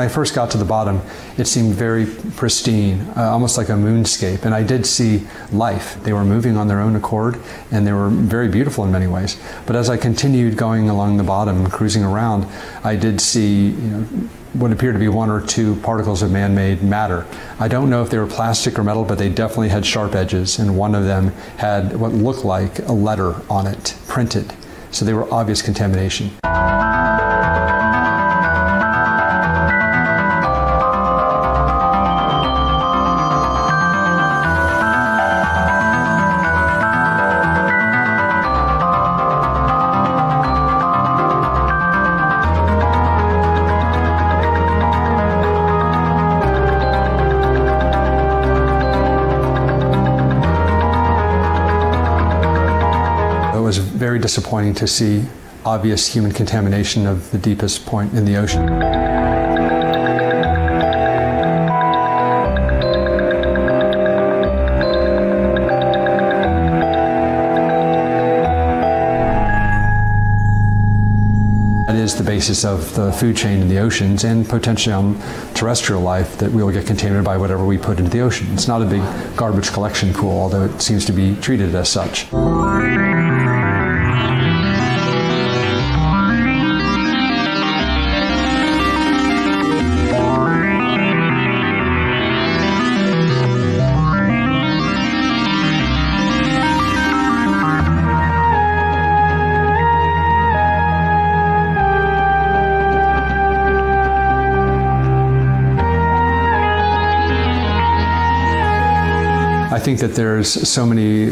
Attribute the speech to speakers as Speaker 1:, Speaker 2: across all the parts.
Speaker 1: I first got to the bottom, it seemed very pristine, uh, almost like a moonscape. And I did see life. They were moving on their own accord, and they were very beautiful in many ways. But as I continued going along the bottom, cruising around, I did see, you know, what appeared to be one or two particles of man made matter. I don't know if they were plastic or metal, but they definitely had sharp edges, and one of them had what looked like a letter on it printed. So they were obvious contamination. Very disappointing to see obvious human contamination of the deepest point in the ocean. That is the basis of the food chain in the oceans and potentially on terrestrial life that we will get contaminated by whatever we put into the ocean. It's not a big garbage collection pool, although it seems to be treated as such. Think that there's so many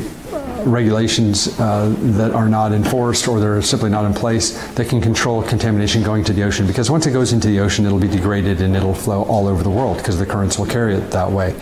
Speaker 1: regulations uh, that are not enforced or they're simply not in place that can control contamination going to the ocean because once it goes into the ocean it'll be degraded and it'll flow all over the world because the currents will carry it that way.